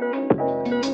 I'm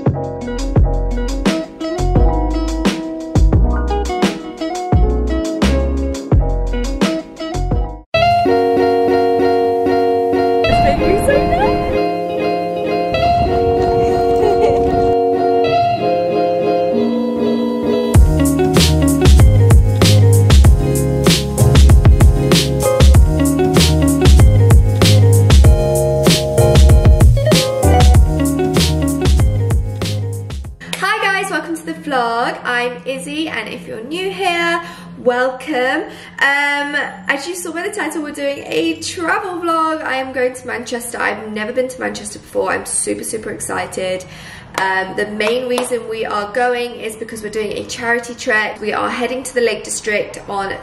travel vlog. I am going to Manchester. I've never been to Manchester before. I'm super, super excited. Um, the main reason we are going is because we're doing a charity trek. We are heading to the Lake District on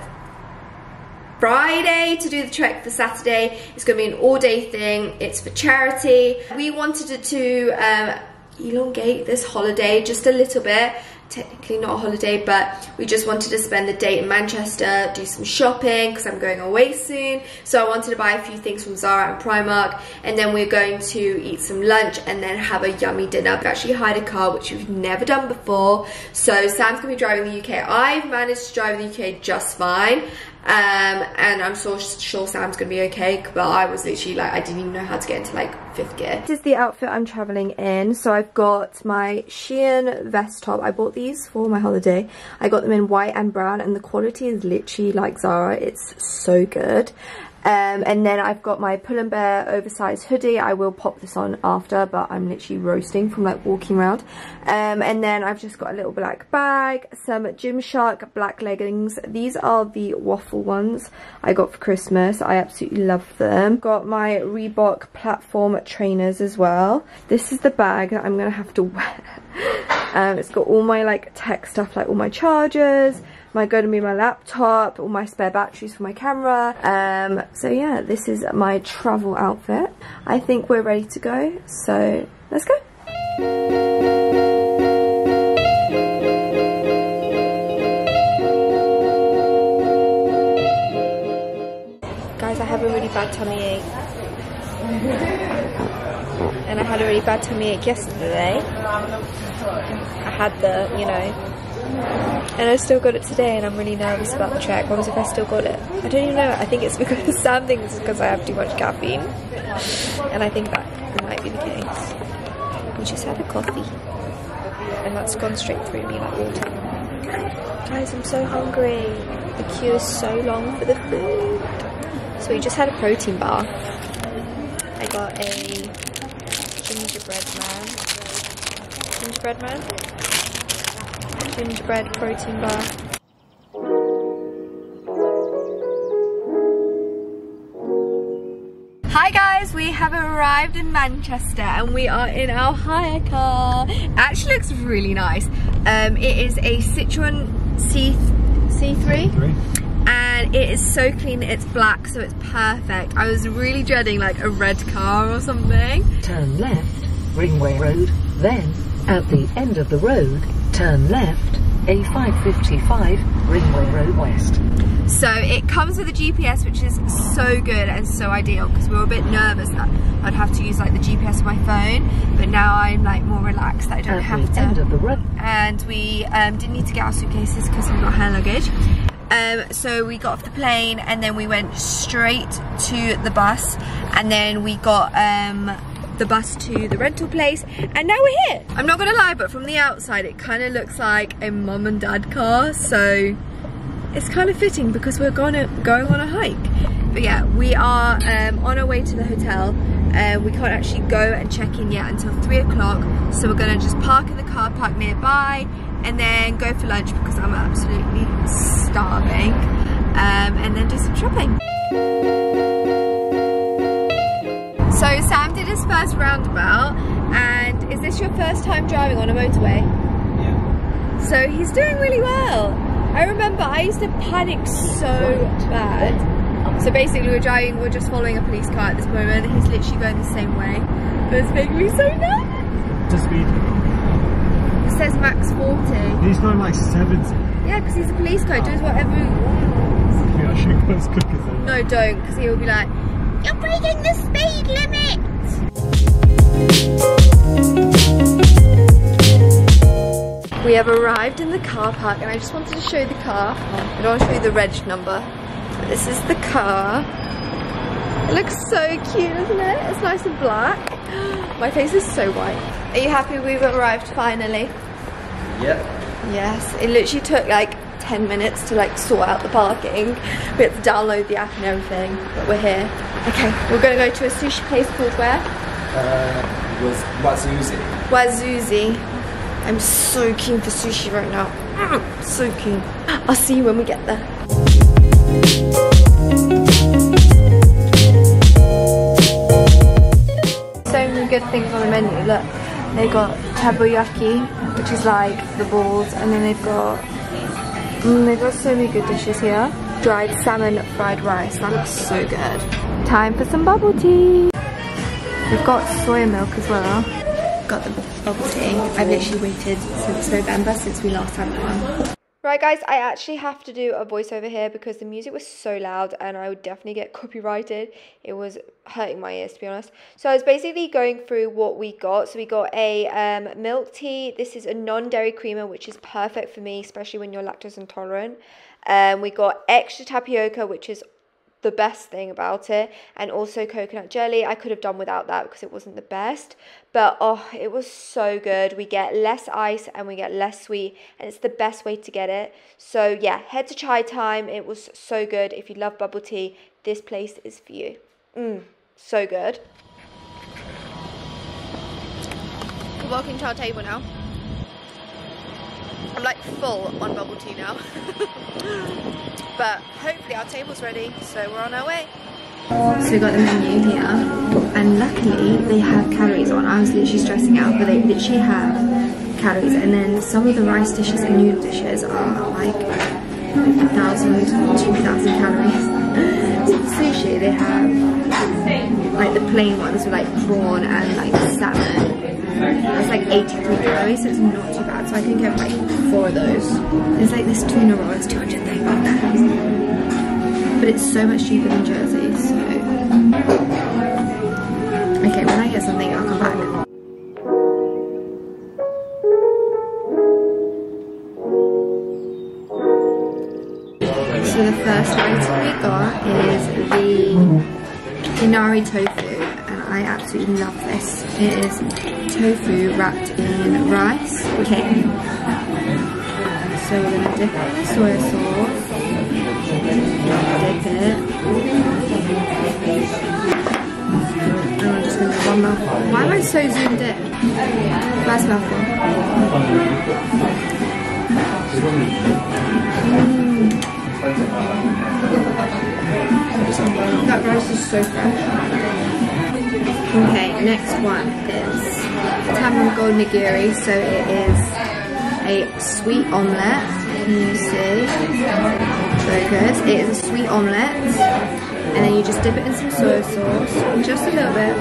Friday to do the trek for Saturday. It's going to be an all-day thing. It's for charity. We wanted to um, elongate this holiday just a little bit technically not a holiday but we just wanted to spend the day in Manchester do some shopping because I'm going away soon. So I wanted to buy a few things from Zara and Primark and then we're going to eat some lunch and then have a yummy dinner. We've actually hired a car which we've never done before. So Sam's gonna be driving the UK I've managed to drive the UK just fine um, and I'm so sure Sam's gonna be okay but I was literally like I didn't even know how to get into like fifth gear. This is the outfit I'm travelling in so I've got my Shein vest top I bought these for my holiday I got them in white and brown and the quality is literally like Zara it's so good um, and then I've got my Pull & Bear oversized hoodie. I will pop this on after, but I'm literally roasting from like walking around. Um, and then I've just got a little black bag, some Gymshark black leggings. These are the waffle ones I got for Christmas. I absolutely love them. Got my Reebok platform trainers as well. This is the bag that I'm going to have to wear. um, it's got all my like tech stuff, like all my chargers, my going to be my laptop, all my spare batteries for my camera. Um, so yeah, this is my travel outfit. I think we're ready to go, so let's go. Guys, I have a really bad tummy ache. and I had a really bad tummy ache yesterday. I had the, you know, and I still got it today and I'm really nervous about the trek. What if I still got it? I don't even know. I think it's because Sam thinks because I have too much caffeine. And I think that might be the case. We just had a coffee. And that's gone straight through me like water. Guys, I'm so hungry. The queue is so long for the food. So we just had a protein bar. I got a gingerbread man. Gingerbread man? gingerbread protein bar. Hi guys, we have arrived in Manchester and we are in our hire car. It actually looks really nice. Um, it is a Citroen C C3. C3 and it is so clean it's black so it's perfect i was really dreading like a red car or something turn left ringway road then at the end of the road Turn left, A555, Ringway Road West. So it comes with a GPS which is so good and so ideal because we were a bit nervous that I'd have to use like the GPS on my phone but now I'm like more relaxed that I don't At have the End of the road. And we um, didn't need to get our suitcases because we've got hand luggage. Um, so we got off the plane and then we went straight to the bus and then we got um, the bus to the rental place and now we're here. I'm not gonna lie but from the outside it kind of looks like a mum and dad car so it's kind of fitting because we're gonna going on a hike. But yeah, we are um, on our way to the hotel. Uh, we can't actually go and check in yet until three o'clock. So we're gonna just park in the car park nearby and then go for lunch because I'm absolutely starving. Um, and then do some shopping. So Sam did his first roundabout and is this your first time driving on a motorway? Yeah. So he's doing really well. I remember I used to panic so bad. So basically we're driving, we're just following a police car at this moment. He's literally going the same way. But it's making me so nervous. To speed. It says max 40. He's going like 70. Yeah, because he's a police car, he does whatever he wants. Yeah, I should go as quick as that. No, don't, because he will be like, you're breaking the speed limit! We have arrived in the car park and I just wanted to show you the car. I don't want to show you the reg number. But this is the car. It looks so cute, doesn't it? It's nice and black. My face is so white. Are you happy we've arrived finally? Yep. Yes, it literally took like 10 minutes to like sort out the parking. We had to download the app and everything, but we're here. Okay, we're gonna go to a sushi place called where? Uh, was Watsuzi. Wazuzi. I'm so keen for sushi right now. Mm, so keen. I'll see you when we get there. So many good things on the menu. Look, they've got takoyaki, which is like the balls, and then they've got they've got so many good dishes here. Dried salmon, fried rice. That looks so good. Time for some bubble tea. We've got soy milk as well. Got the bubble tea. I've literally waited since November since we last had one. Right guys, I actually have to do a voiceover here because the music was so loud and I would definitely get copyrighted. It was hurting my ears to be honest. So I was basically going through what we got. So we got a um, milk tea. This is a non-dairy creamer which is perfect for me, especially when you're lactose intolerant. Um, we got extra tapioca which is the best thing about it. And also coconut jelly i could have done without that because it wasn't the best. But oh it was so good. We get less ice and we get less sweet and it's the best way to get it. So yeah head to Chatime. It was so good. If you love bubble tea this place is for you. Mm, so good. We're walking to our table now i'm like full on bubble tea now but hopefully our table's ready, so we're on our way. So we got the menu here, and luckily they have calories on. I was literally stressing out, but they literally have calories. And then some of the rice dishes and noodle dishes are like 1,000, 2,000 calories. So sushi, they have like the plain ones with like prawn and like salmon. That's like 83 calories, so it's not too bad. So I can get like four of those. There's like this tuna roll, it's 235 there. But it's so much cheaper than Jersey, so. Okay, when I get something, I'll come back. So the first item we got is the inari tofu I absolutely love this. It is tofu wrapped in rice. Okay. So we're gonna dip it in the soy sauce. Dip it. And I'm just gonna do one mouthful. Why am I so zoomed in? First mouthful. Mm. That rice is so fresh. Okay, next one is tamarind gold nigiri. So it is a sweet omelette. Can you see? Focus. It is a sweet omelette. And then you just dip it in some soy sauce, just a little bit,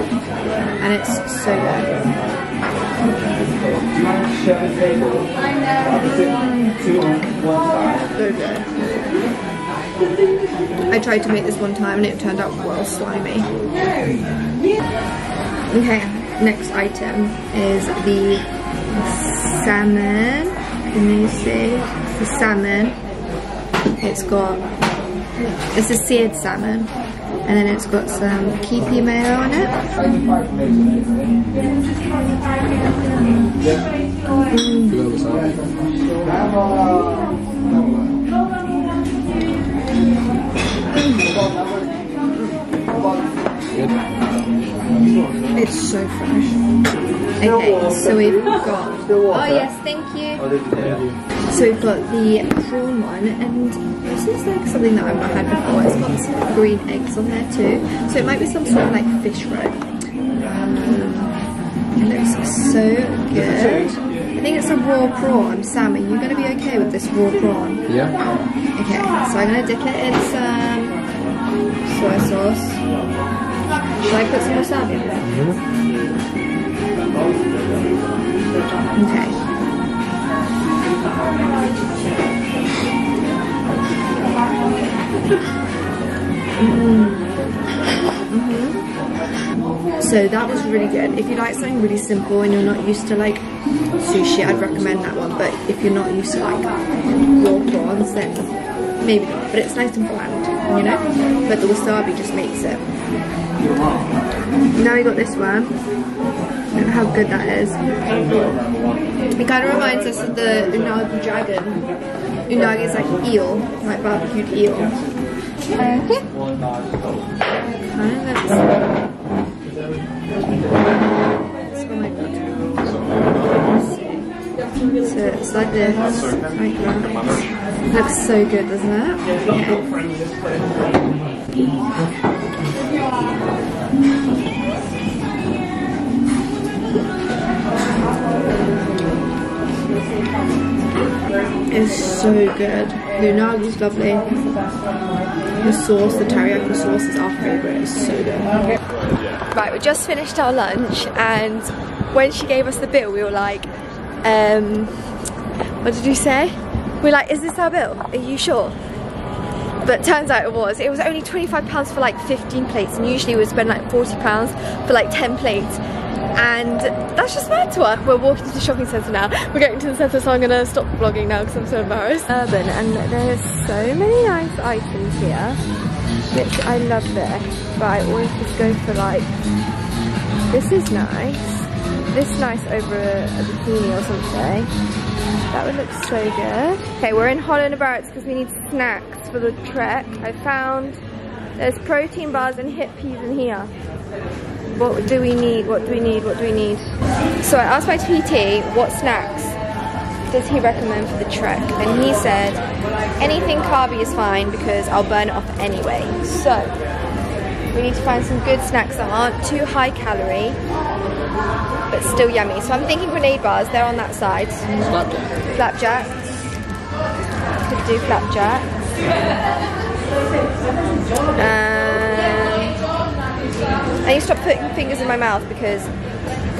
and it's so good. So good. I tried to make this one time and it turned out well slimy. Okay, next item is the salmon. Can you see? The salmon. It's got, it's a seared salmon. And then it's got some Kewpie mayo on it. Mm. It's so fresh. Okay, so we've got. Oh yes, thank you. So we've got the prawn one, and this is like something that I've not had before. It's got some green eggs on there too, so it might be some sort of like fish roe. Um, it looks so good. I think it's a raw prawn. Sam, are you going to be okay with this raw prawn? Yeah. Okay, so I'm going to dip it in some soy sauce. Should I put some wasabi in there? Okay. So that was really good. If you like something really simple and you're not used to like sushi, I'd recommend that one. But if you're not used to like raw prawns, then maybe not. But it's nice and bland, you know. But the wasabi just makes it. Now we got this one. Look how good that is. It kind of reminds us of the unagi dragon. Unagi is like eel, like barbecued eel. Yeah. Kind of It's like this, like that. Looks so good, doesn't it? It's so good. The unagi's lovely. The sauce, the teriyaki sauce is our favourite. It's so good. Right, we just finished our lunch and when she gave us the bill we were like, um, what did you say? We are like, is this our bill? Are you sure? But turns out it was. It was only £25 for like 15 plates and usually we spend like £40 for like 10 plates and that's just mad to us. We're walking to the shopping centre now. We're going to the centre so I'm going to stop vlogging now because I'm so embarrassed. Urban and there's so many nice items here which I love this but I always just go for like this is nice this nice over a, a bikini or something that would look so good. Okay we're in Holland Barrett because we need snacks for the trek. I found there's protein bars and Hippeas in here. What do we need? What do we need? What do we need? So I asked my TT what snacks does he recommend for the trek and he said anything carby is fine because I'll burn it off anyway. So we need to find some good snacks that aren't too high calorie but still yummy so I'm thinking grenade bars they're on that side flapjack Flapjack. Could do flapjack um, I need to stop putting fingers in my mouth because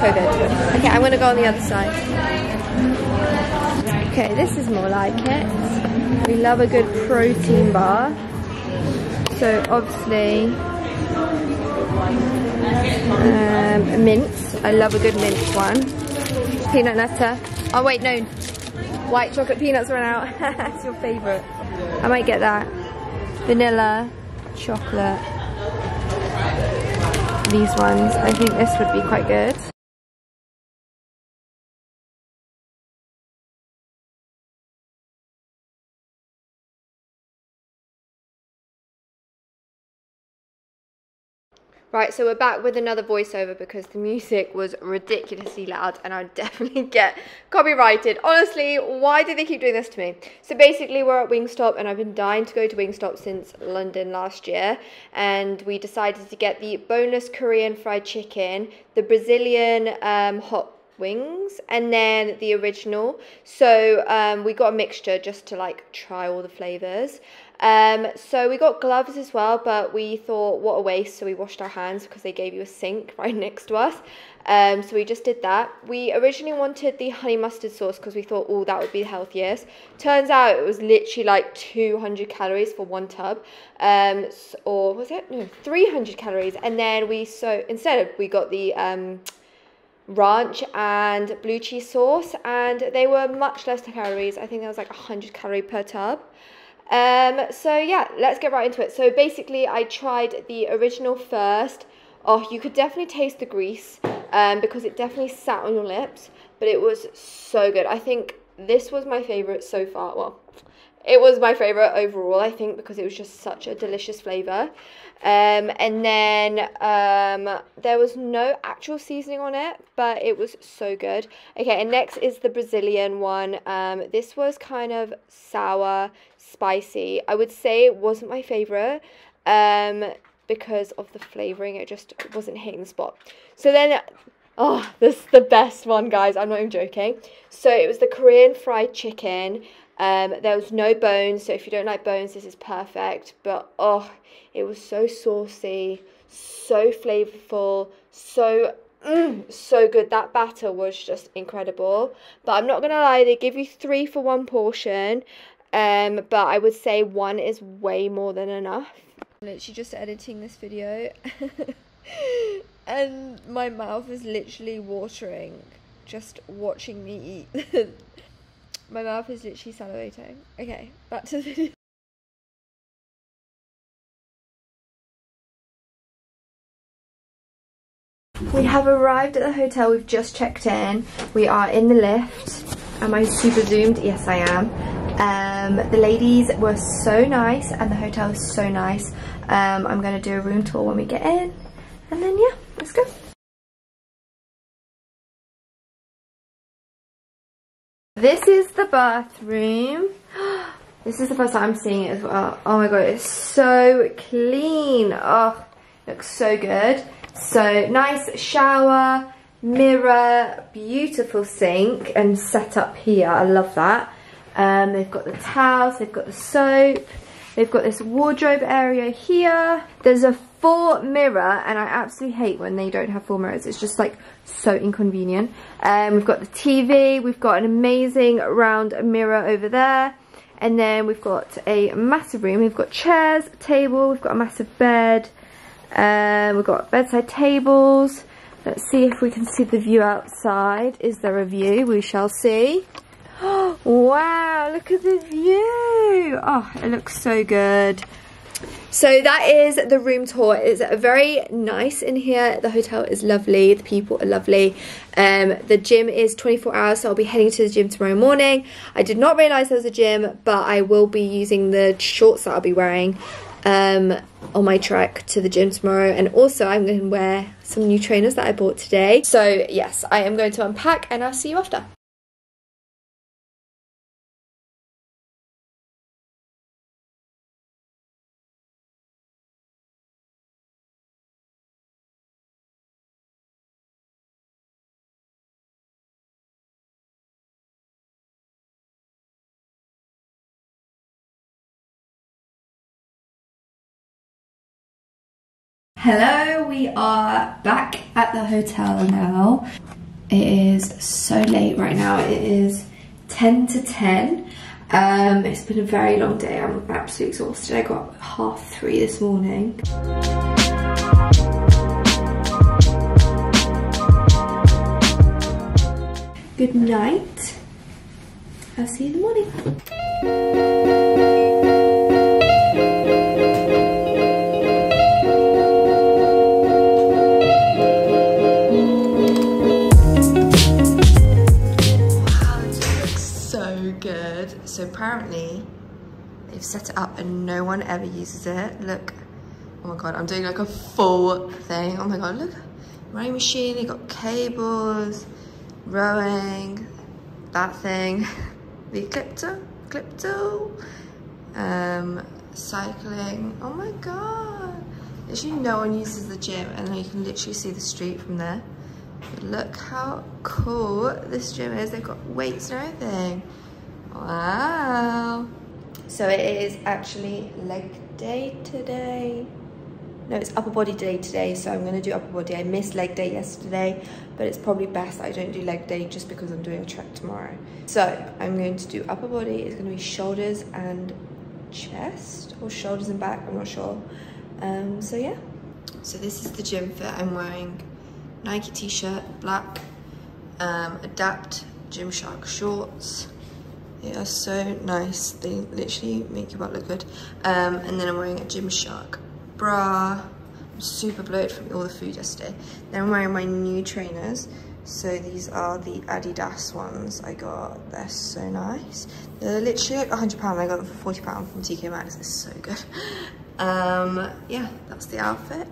COVID okay I'm gonna go on the other side Okay, this is more like it. We love a good protein bar. So obviously, um. I love a good mint one. Peanut nutter. Oh wait, no. White chocolate peanuts run out. That's your favourite. I might get that. Vanilla, chocolate. These ones. I think this would be quite good. Right, so we're back with another voiceover because the music was ridiculously loud and I'd definitely get copyrighted. Honestly, why do they keep doing this to me? So basically we're at Wingstop and I've been dying to go to Wingstop since London last year and we decided to get the boneless Korean fried chicken, the Brazilian um, hot wings and then the original so um, we got a mixture just to like try all the flavors um, so we got gloves as well, but we thought what a waste, so we washed our hands because they gave you a sink right next to us. Um, so we just did that. We originally wanted the honey mustard sauce because we thought, oh, that would be the healthiest. Turns out it was literally like 200 calories for one tub, um, or was it? No, 300 calories. And then we so instead we got the um, ranch and blue cheese sauce, and they were much less calories. I think there was like 100 calorie per tub. Um, so yeah, let's get right into it. So basically, I tried the original first. Oh, you could definitely taste the grease um, because it definitely sat on your lips, but it was so good. I think this was my favorite so far. Well, it was my favorite overall, I think, because it was just such a delicious flavor. Um, and then um, there was no actual seasoning on it, but it was so good. Okay, and next is the Brazilian one. Um, this was kind of sour, spicy. I would say it wasn't my favorite um, because of the flavoring. It just wasn't hitting the spot. So then Oh, this is the best one, guys. I'm not even joking. So it was the Korean fried chicken. Um, there was no bones, so if you don't like bones, this is perfect. But oh, it was so saucy, so flavorful, so mm, so good. That batter was just incredible. But I'm not gonna lie, they give you three for one portion. Um, but I would say one is way more than enough. Literally just editing this video. and my mouth is literally watering just watching me eat. my mouth is literally salivating. Okay, back to the video. We have arrived at the hotel. We've just checked in. We are in the lift. Am I super zoomed? Yes, I am. Um, the ladies were so nice and the hotel is so nice. Um, I'm going to do a room tour when we get in. And then, yeah, let's go. This is the bathroom. This is the first time I'm seeing it as well. Oh my god, it's so clean. Oh, looks so good. So nice shower, mirror, beautiful sink and set up here. I love that. Um, they've got the towels, they've got the soap, they've got this wardrobe area here. There's a full mirror and I absolutely hate when they don't have full mirrors. It's just like so inconvenient. Um, we've got the TV, we've got an amazing round mirror over there. And then we've got a massive room. We've got chairs, table, we've got a massive bed. Um, we've got bedside tables. Let's see if we can see the view outside. Is there a view? We shall see. wow, look at the view. Oh, it looks so good. So that is the room tour. It's very nice in here. The hotel is lovely. The people are lovely. Um, the gym is 24 hours, so I'll be heading to the gym tomorrow morning. I did not realise there was a gym, but I will be using the shorts that I'll be wearing um, on my trek to the gym tomorrow. And also I'm going to wear some new trainers that I bought today. So yes, I am going to unpack and I'll see you after. Hello, we are back at the hotel now. It is so late right now. It is 10 to 10. Um, it's been a very long day. I'm absolutely exhausted. I got half three this morning. Good night. I'll see you in the morning. Set it up and no one ever uses it. Look, oh my god, I'm doing like a full thing. Oh my god, look, rowing machine, you got cables, rowing, that thing, the ecliptor, eclipto, um, cycling. Oh my god. Literally no one uses the gym and you can literally see the street from there. But look how cool this gym is. They've got weights and everything. Wow. So it is actually leg day today. No, it's upper body day today, so I'm gonna do upper body. I missed leg day yesterday, but it's probably best I don't do leg day just because I'm doing a trek tomorrow. So I'm going to do upper body. It's gonna be shoulders and chest, or shoulders and back, I'm not sure. Um, so yeah. So this is the gym fit. I'm wearing Nike t-shirt, black, um, Adapt Gymshark shorts. They are so nice. They literally make your butt look good. Um, and then I'm wearing a Gymshark bra. I'm super bloated from all the food yesterday. Then I'm wearing my new trainers. So these are the Adidas ones I got. They're so nice. They're literally like £100. I got them for £40 from TK Maxx. It's so good. Um, yeah, that's the outfit.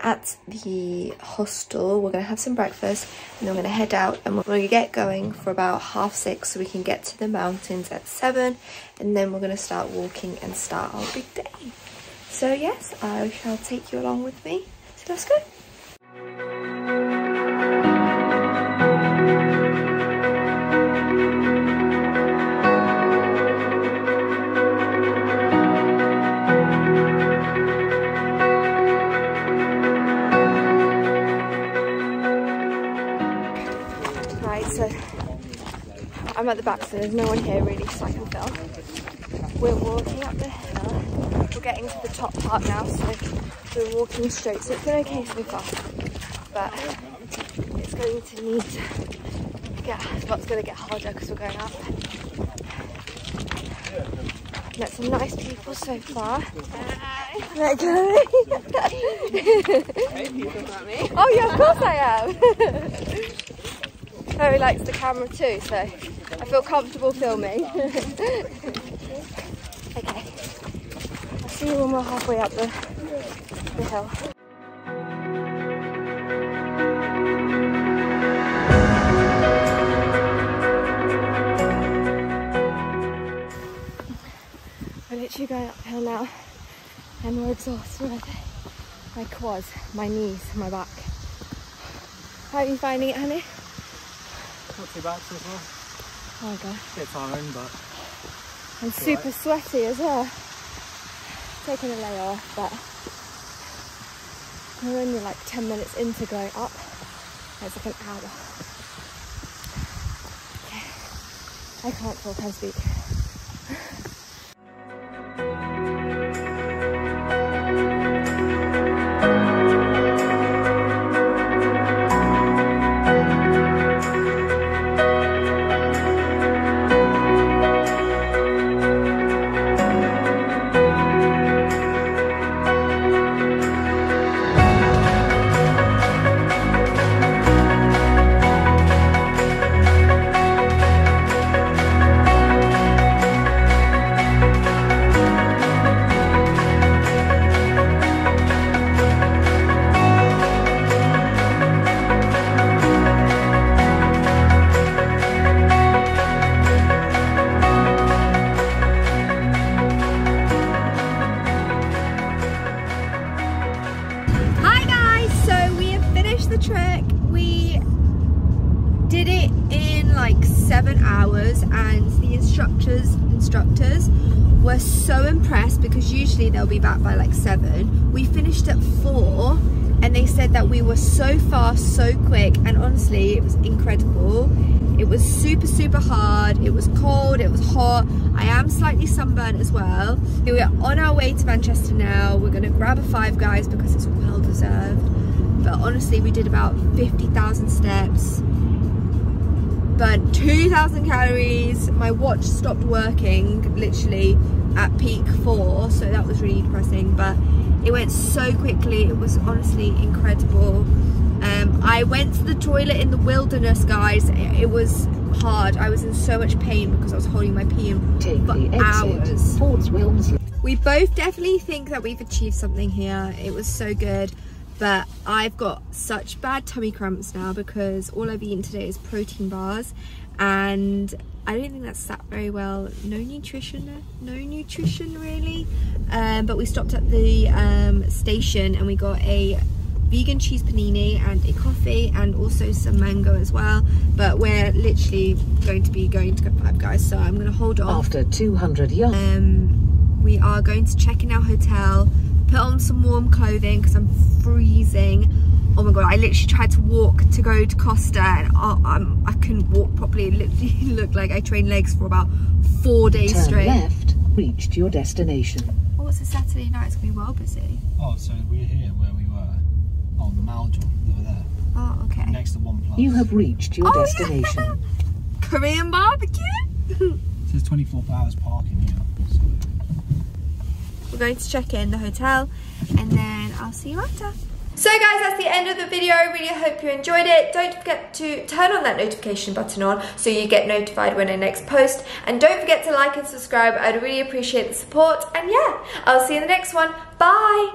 At the hostel. We're gonna have some breakfast and then we're gonna head out and we're gonna get going for about half six so we can get to the mountains at seven and then we're gonna start walking and start our big day. So yes i shall take you along with me. So let's go I'm at the back, so there's no one here really, so I can film. We're walking up the hill. We're getting to the top part now, so we're walking straight. So it's been okay so far, but it's going to need to get, it's going to get harder because we're going up. Met some nice people so far. Met Chloe. oh yeah, of course I am. Harry likes the camera too, so I feel comfortable filming. okay, I'll see you when we're halfway up the, the hill. We're literally going uphill now and we're exhausted. My quads, my knees, my back. How are you finding it, honey? Not too bad so far. Oh god. Bit tiring, but I'm super sweaty as well. Taking a layer off, but we're only like 10 minutes into going up. It's like an hour. Okay. I can't talk and speak. We were so fast, so quick and honestly it was incredible. It was super super hard, it was cold, it was hot. I am slightly sunburned as well. We are on our way to Manchester now. We're gonna grab a Five Guys because it's well deserved. But honestly we did about 50,000 steps burnt 2,000 calories. My watch stopped working literally at peak four, so that was really depressing. But it went so quickly. It was honestly incredible. Um, I went to the toilet in the wilderness, guys. It, it was hard. I was in so much pain because I was holding my pee in Take for hours. towards Wilmslow. We both definitely think that we've achieved something here. It was so good. But I've got such bad tummy cramps now because all I've eaten today is protein bars and I don't think that's sat very well. No nutrition, no nutrition really. Um, but we stopped at the um, station and we got a vegan cheese panini and a coffee and also some mango as well. But we're literally going to be going to Five Guys, so I'm going to hold off. After 200 yards. Um, we are going to check in our hotel, put on some warm clothing because I'm freezing. Oh my god, I literally tried to walk to go to Costa and I, I'm, I couldn't walk properly. It literally looked like I trained legs for about four days Turn straight. left. Reached your destination. Oh, it's a Saturday night, it's going to be well busy. Oh, so we're here where we were on the Maldron over there, Oh, okay. next to One Plus. You have reached your Oh, yeah. destination. Korean barbecue? It says 24 hours parking here. So We're going to check in the hotel and then I'll see you after. So guys, that's the end of the video. I really hope you enjoyed it. Don't forget to turn on that notification button on so you get notified when I next post. And don't forget to like and subscribe. I'd really appreciate the support. And yeah, I'll see you in the next one. Bye!